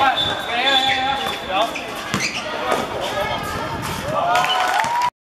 Flash.